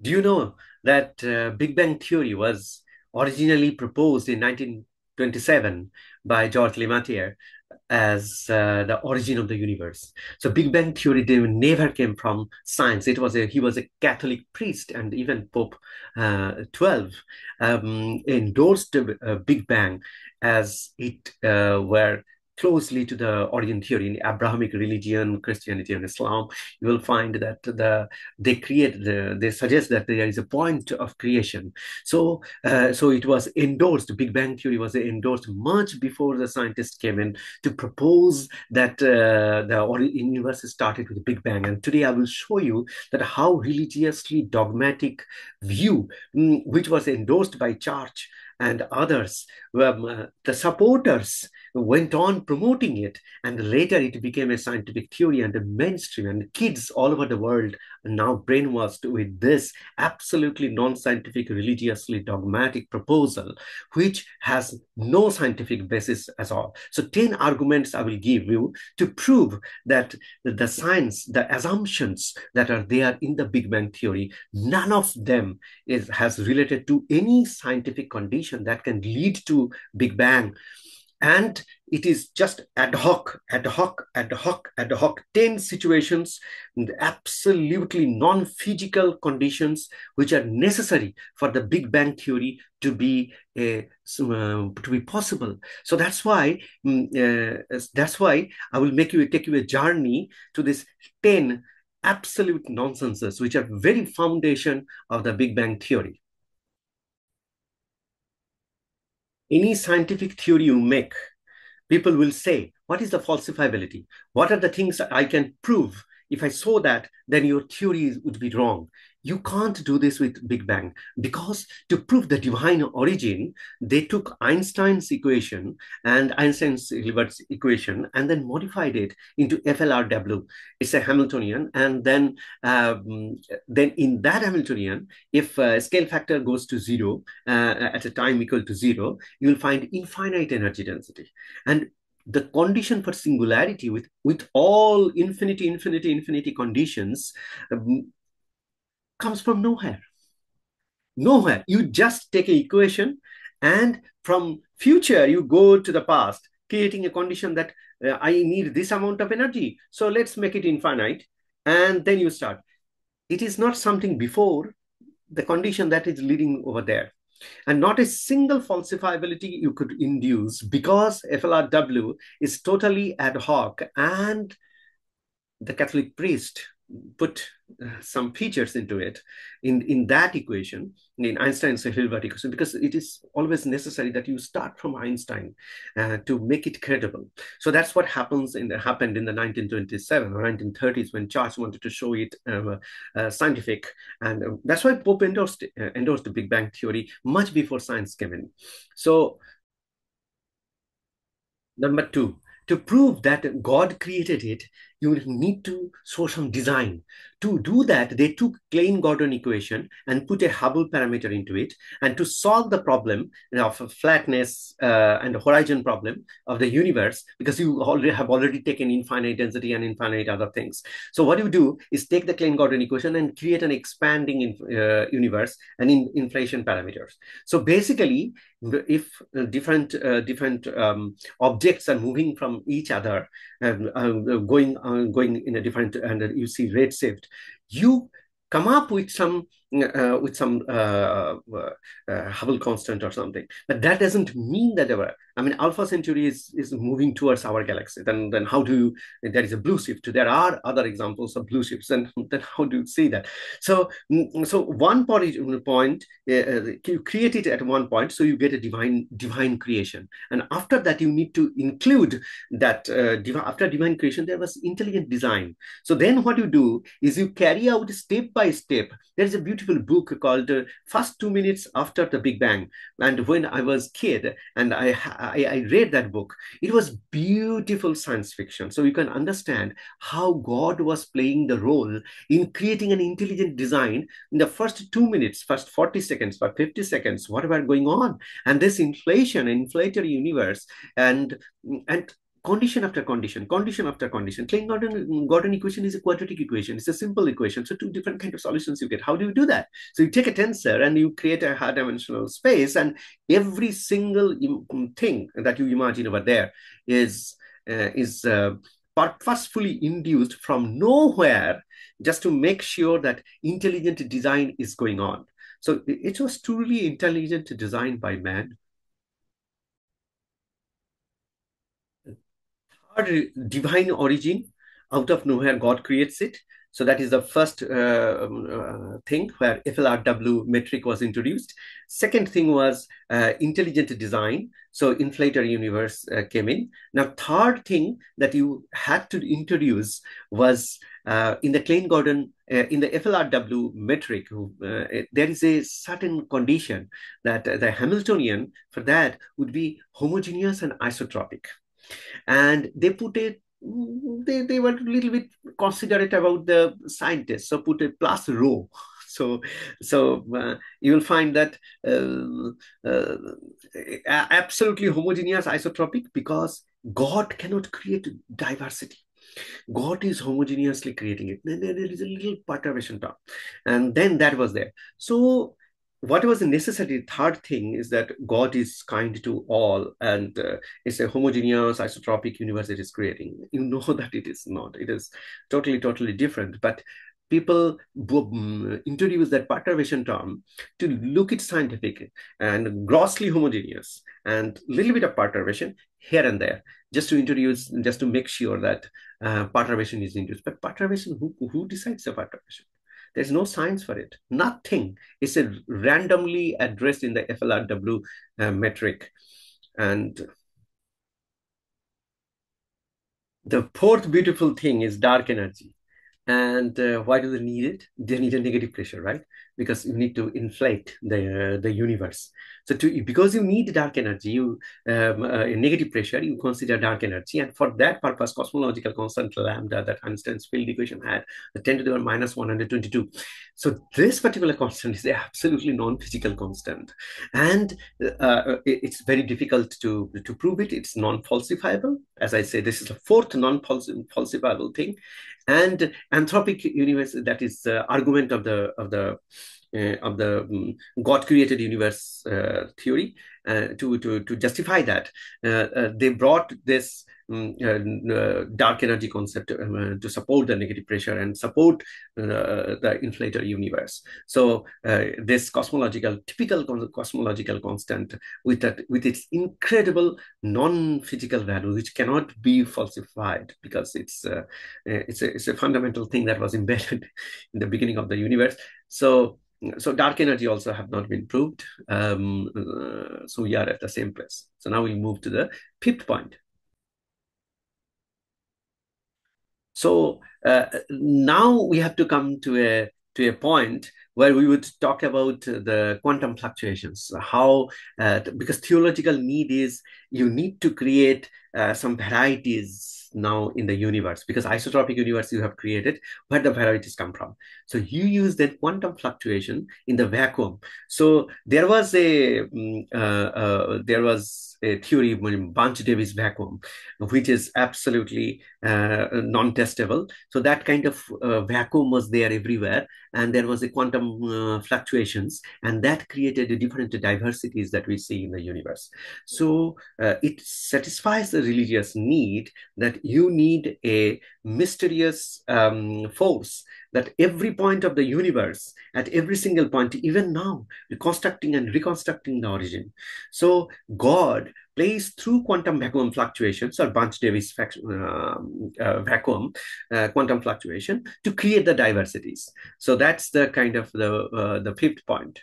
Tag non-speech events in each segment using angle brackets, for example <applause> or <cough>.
Do you know that uh, Big Bang Theory was originally proposed in 1927 by Georges Lemaître as uh, the origin of the universe. So Big Bang Theory never came from science. It was a, he was a Catholic priest, and even Pope uh, 12 um, endorsed uh, Big Bang as it uh, were closely to the origin theory in Abrahamic religion, Christianity, and Islam, you will find that the they create the they suggest that there is a point of creation. So uh, so it was endorsed. Big Bang theory was endorsed much before the scientists came in to propose that uh, the universe started with Big Bang. And today I will show you that how religiously dogmatic view, mm, which was endorsed by church and others, um, uh, the supporters went on promoting it. And later it became a scientific theory and a mainstream. And kids all over the world are now brainwashed with this absolutely non scientific, religiously dogmatic proposal, which has no scientific basis at all. So, 10 arguments I will give you to prove that the science, the assumptions that are there in the Big Bang theory, none of them is, has related to any scientific condition that can lead to Big Bang and it is just ad hoc, ad hoc, ad hoc, ad hoc, 10 situations, absolutely non physical conditions which are necessary for the Big Bang Theory to be a, uh, to be possible. So that's why mm, uh, that's why I will make you take you a journey to this 10 absolute nonsenses which are very foundation of the Big Bang Theory. Any scientific theory you make, people will say, what is the falsifiability? What are the things that I can prove? If I saw that, then your theory would be wrong. You can't do this with Big Bang because to prove the divine origin, they took Einstein's equation and Einstein's Hilbert's equation and then modified it into FLRW. It's a Hamiltonian, and then um, then in that Hamiltonian, if uh, scale factor goes to zero uh, at a time equal to zero, you will find infinite energy density. And the condition for singularity with with all infinity infinity infinity conditions um, comes from nowhere. Nowhere. You just take an equation and from future you go to the past, creating a condition that uh, I need this amount of energy. So let's make it infinite. And then you start. It is not something before the condition that is leading over there. And not a single falsifiability you could induce because FLRW is totally ad hoc and the Catholic priest put uh, some features into it in, in that equation, in Einstein's Hilbert equation, because it is always necessary that you start from Einstein uh, to make it credible. So that's what happens in happened in the 1927 or 1930s when Charles wanted to show it uh, uh, scientific. And uh, that's why Pope endorsed, uh, endorsed the Big Bang Theory much before science came in. So number two, to prove that God created it, you will need to show some design. To do that, they took Klein-Gordon equation and put a Hubble parameter into it. And to solve the problem of flatness uh, and horizon problem of the universe, because you already have already taken infinite density and infinite other things. So what you do is take the Klein-Gordon equation and create an expanding in, uh, universe and in inflation parameters. So basically, if different uh, different um, objects are moving from each other and uh, going uh, going in a different and you see redshift you come up with some uh, with some uh, uh, Hubble constant or something. But that doesn't mean that ever. I mean, Alpha Centauri is, is moving towards our galaxy. Then, then how do you, there is a blue shift. There are other examples of blue shifts. And <laughs> then how do you see that? So, mm, so one point, point uh, uh, you create it at one point, so you get a divine divine creation. And after that, you need to include that uh, after divine creation, there was intelligent design. So then what you do is you carry out step by step. There is a beautiful beautiful book called uh, First Two Minutes After the Big Bang. And when I was kid and I, I, I read that book, it was beautiful science fiction. So you can understand how God was playing the role in creating an intelligent design in the first two minutes, first 40 seconds, for 50 seconds, whatever going on. And this inflation, inflationary universe, and and condition after condition, condition after condition. Klein-Gordon Gordon equation is a quadratic equation. It's a simple equation. So two different kind of solutions you get. How do you do that? So you take a tensor and you create a high dimensional space, and every single thing that you imagine over there is uh, is uh, purposefully induced from nowhere just to make sure that intelligent design is going on. So it was truly intelligent design by man divine origin. Out of nowhere, God creates it. So that is the first uh, um, uh, thing where FLRW metric was introduced. Second thing was uh, intelligent design. So inflator universe uh, came in. Now, third thing that you had to introduce was uh, in the Klein-Gordon, uh, in the FLRW metric, there is a certain condition that the Hamiltonian for that would be homogeneous and isotropic and they put it they, they were a little bit considerate about the scientists. So put a plus rho. <laughs> So so uh, you will find that uh, uh, absolutely homogeneous isotropic because god cannot create diversity. God is homogeneously creating it. Then there is a little perturbation and then that was there. So what was the necessary third thing is that God is kind to all and uh, it's a homogeneous isotropic universe it is creating. You know <laughs> that it is not. It is totally, totally different. But people boom, introduce that perturbation term to look at scientific and grossly homogeneous and little bit of perturbation here and there just to introduce, just to make sure that uh, perturbation is introduced. But perturbation, who, who decides the perturbation? There's no science for it. Nothing. It's a randomly addressed in the FLRW uh, metric. And the fourth beautiful thing is dark energy. And uh, why do they need it? They need a negative pressure, right? Because you need to inflate the uh, the universe. So to because you need dark energy, you um, uh, negative pressure, you consider dark energy, and for that purpose, cosmological constant lambda that Einstein's field equation had, the 10 to the minus 122. So this particular constant is absolutely non-physical constant, and uh, it's very difficult to to prove it. It's non-falsifiable. As I say, this is the fourth non-falsifiable thing, and anthropic universe that is the argument of the of the uh, of the um, God created universe uh, theory uh, to, to, to justify that. they brought this um, dark energy concept um, to support the negative pressure and support the inflator universe. So this cosmological, typical cosmological constant with that with its incredible non-physical value, which cannot be falsified because it's uh, it's a, it's a fundamental thing that was <laughs> embedded in the beginning of the universe. So so dark energy also have not been proved. Um, uh, so we are at the same place. So now we move to the fifth point. So uh, now we have to come to a to a point where we would talk about the quantum fluctuations. How uh, because theological need is you need to create uh, some varieties now in the universe because isotropic universe you have created where the varieties come from. So you use that quantum fluctuation in the vacuum. So there was a um, uh, uh, there was a theory Bunch-Davies vacuum which is absolutely uh, non-testable. So that kind of uh, vacuum was there everywhere and there was a quantum uh, fluctuations and that created different diversities that we see in the universe. So uh, it satisfies the religious need that you need a mysterious um, force that every point of the universe, at every single point, even now, reconstructing and reconstructing the origin. So God plays through quantum vacuum fluctuations or Bunch-Davies uh, uh, vacuum uh, quantum fluctuation to create the diversities. So that's the kind of the uh, the fifth point.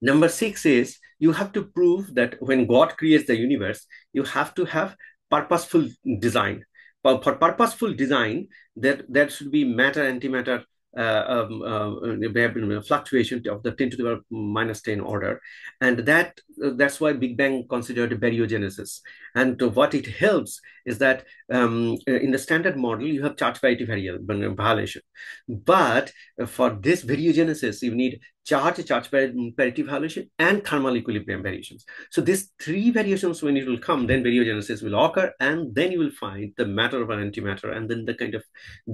Number six is you have to prove that when God creates the universe, you have to have purposeful design. For, for purposeful design, there, there should be matter antimatter uh, um, uh, fluctuation of the 10 to the minus 10 order. And that uh, that's why Big Bang considered baryogenesis. And what it helps is that um, in the standard model, you have charge parity violation. But for this baryogenesis, you need charge charge parity violation and thermal equilibrium variations. So these three variations when it will come then baryogenesis will occur and then you will find the matter over antimatter and then the kind of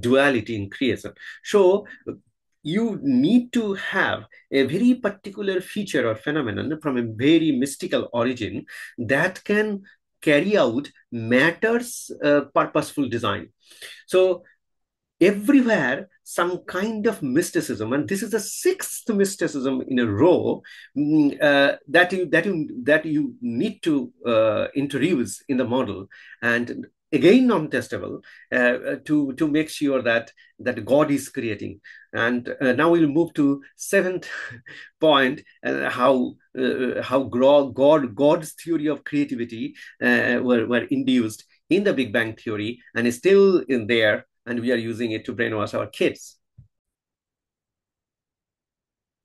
duality in creation. So you need to have a very particular feature or phenomenon from a very mystical origin that can carry out matter's uh, purposeful design. So everywhere some kind of mysticism. And this is the sixth mysticism in a row mm, uh, that you that you that you need to uh, introduce in the model. And again non-testable uh, to to make sure that that god is creating. And uh, now we'll move to seventh <laughs> point uh, how uh, how god god's theory of creativity were, were induced in the big bang theory and is still in there and we are using it to brainwash our kids.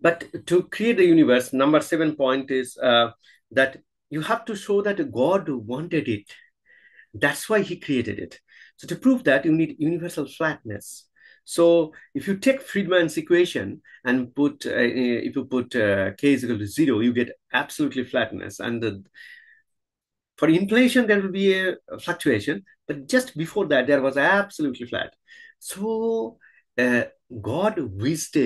But to create the universe, number seven point is uh, that you have to show that God wanted it. That's why he created it. So to prove that, you need universal flatness. So if you take Friedmann's equation and put, uh, if you put uh, k is equal to zero, you get absolutely flatness. And the, for inflation, there will be a fluctuation, but just before that, there was absolutely flat. So uh, God wished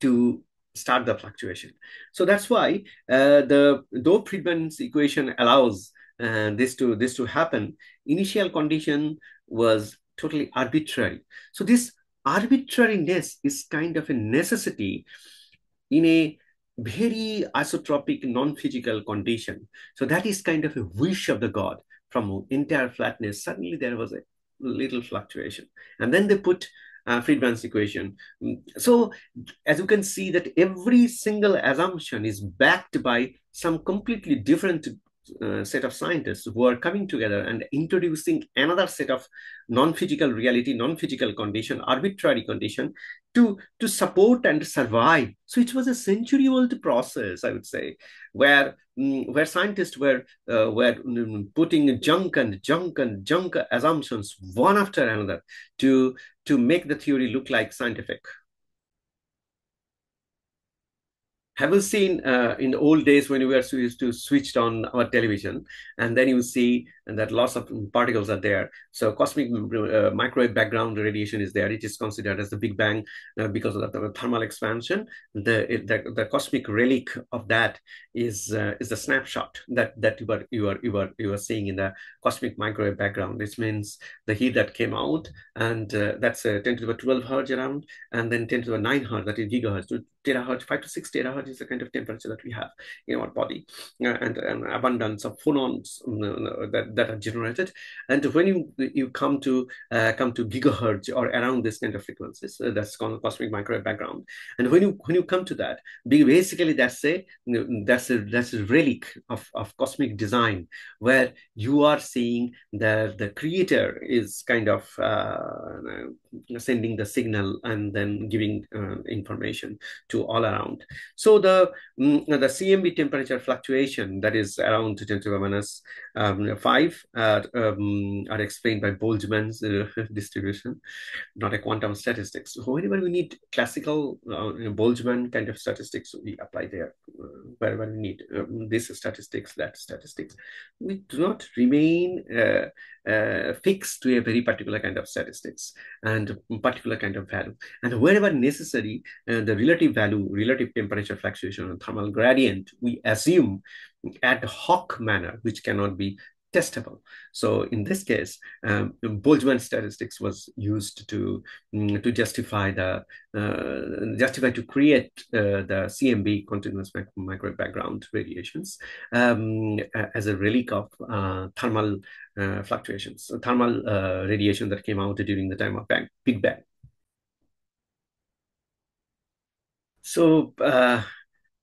to start the fluctuation. So that's why uh, the though Friedmann's equation allows uh, this to this to happen, initial condition was totally arbitrary. So this arbitrariness is kind of a necessity in a very isotropic, non-physical condition. So that is kind of a wish of the god from entire flatness. Suddenly there was a little fluctuation. And then they put uh, Friedmann's equation. So as you can see that every single assumption is backed by some completely different uh, set of scientists who are coming together and introducing another set of non-physical reality, non-physical condition, arbitrary condition to, to support and survive. So it was a century-old process, I would say, where um, where scientists were uh, were um, putting junk and junk and junk assumptions one after another to to make the theory look like scientific. Have you seen uh, in the old days when we were used to switched on our television and then you see that lots of particles are there. So cosmic uh, microwave background radiation is there. It is considered as the big bang uh, because of the thermal expansion. The, the, the cosmic relic of that is uh, is the snapshot that that you are you are you are you are seeing in the cosmic microwave background this means the heat that came out and uh, that's uh, 10 to the 12 hertz around and then 10 to the 9 hertz that is gigahertz to terahertz, 5 to 6 terahertz is the kind of temperature that we have in our body, uh, and an abundance of phonons that, that are generated. And when you you come to uh, come to gigahertz or around this kind of frequencies, uh, that's called cosmic microwave background. And when you when you come to that, basically that's a that's a that's a relic of, of cosmic design where you are seeing that the creator is kind of uh, sending the signal and then giving uh, information to all around. So the um, the CMB temperature fluctuation that is around 10 to the minus um, 5 uh, um, are explained by Boltzmann's uh, <laughs> distribution, not a quantum statistics. So whenever we need classical uh, Boltzmann kind of statistics, we apply there. Uh, wherever we need um, this statistics, that statistics, we do not remain uh, uh, fixed to a very particular kind of statistics and particular kind of value. And wherever necessary, uh, the relative value, relative temperature fluctuation and thermal gradient, we assume ad hoc manner, which cannot be testable. So in this case, um, Boltzmann statistics was used to um, to justify the uh, justify to create uh, the CMB continuous microwave background radiations um, as a relic of uh, thermal uh, fluctuations, thermal uh, radiation that came out during the time of bang, Big Bang. So uh,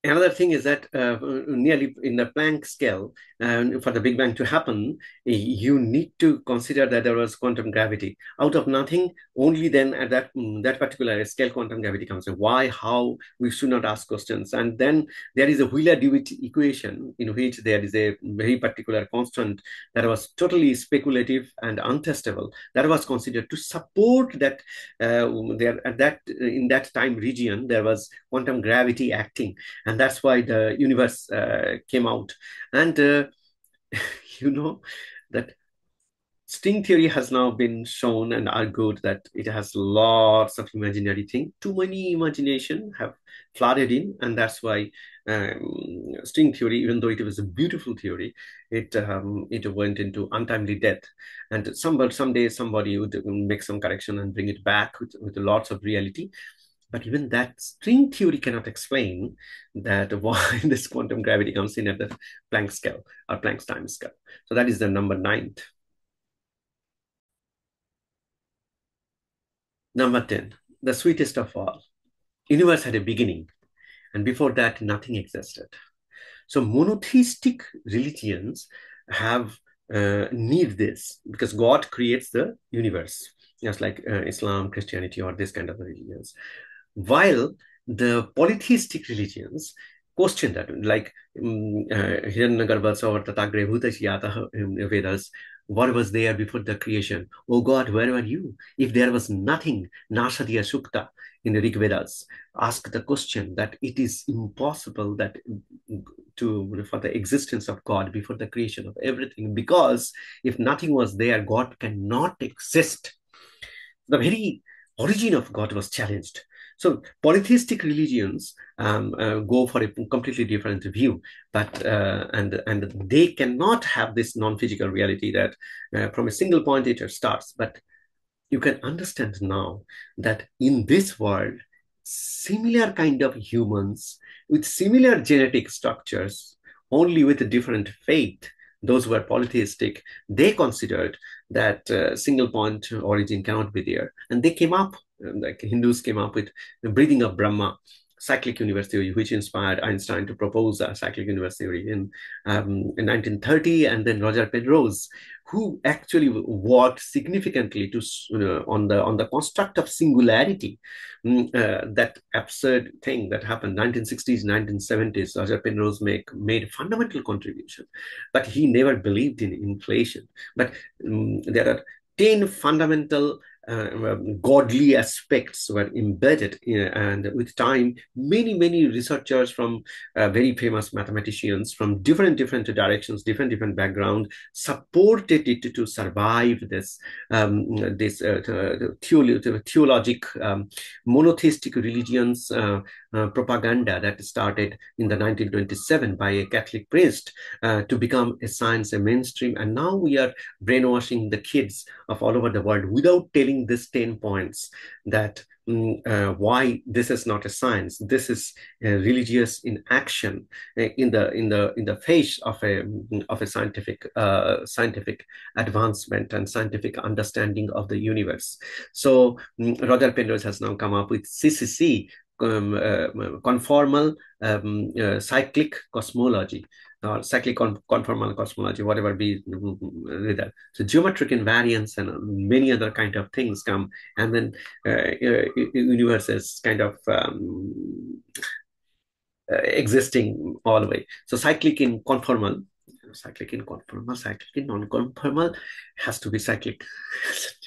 another thing is that uh, nearly in the Planck scale, uh, for the Big Bang to happen, you need to consider that there was quantum gravity. Out of nothing, only then at that mm, that particular scale, quantum gravity comes in. Why, how, we should not ask questions. And then there is a Wheeler-DeWitt equation in which there is a very particular constant that was totally speculative and untestable. That was considered to support that uh, there at that in that time region there was quantum gravity acting and that's why the universe uh, came out. And uh, <laughs> you know that string theory has now been shown and argued that it has lots of imaginary thing. Too many imagination have flooded in. And that's why um, string theory even though it was a beautiful theory it um, it went into untimely death. And some someday somebody would make some correction and bring it back with, with lots of reality but even that string theory cannot explain that <laughs> why this quantum gravity comes in at the Planck scale or Planck's time scale. So that is the number ninth. Number 10, the sweetest of all. Universe had a beginning, and before that, nothing existed. So monotheistic religions have uh, need this because God creates the universe, just like uh, Islam, Christianity, or this kind of religions while the polytheistic religions question that, like um, uh, Hiranyagarbhas or Tatagre Vedas, what was there before the creation? Oh God, where were you? If there was nothing, Nashadiya Sukta in the Rig Vedas, ask the question that it is impossible that to for the existence of God before the creation of everything, because if nothing was there, God cannot exist. The very origin of God was challenged. So polytheistic religions um, uh, go for a completely different view, but uh, and and they cannot have this non-physical reality that uh, from a single point it starts. But you can understand now that in this world, similar kind of humans with similar genetic structures, only with a different faith, those who are polytheistic, they considered that uh, single point origin cannot be there. And they came up, like Hindus came up with the breathing of Brahma, cyclic universe theory, which inspired Einstein to propose a cyclic universe theory in, um, in 1930, and then Roger Penrose, who actually worked significantly to you know, on the on the construct of singularity, mm, uh, that absurd thing that happened 1960s, 1970s. Roger Penrose make made fundamental contribution, but he never believed in inflation. But um, there are 10 fundamental uh, godly aspects were embedded in, and with time many many researchers from uh, very famous mathematicians from different different directions different different background supported it to survive this um, this uh, theolo- theologic um, monotheistic religions uh, uh, propaganda that started in the 1927 by a Catholic priest uh, to become a science, a mainstream. And now we are brainwashing the kids of all over the world without telling these 10 points that mm, uh, why this is not a science this is religious in action uh, in the in the in the face of a of a scientific uh, scientific advancement and scientific understanding of the universe so um, roger penrose has now come up with ccc um, uh, conformal um, uh, cyclic cosmology or cyclic con- conformal cosmology, whatever be with that. So geometric invariance and many other kind of things come, and then uh, universe is kind of um, uh, existing all the way. So cyclic in conformal, cyclic in conformal, cyclic in non-conformal has to be cyclic. <laughs>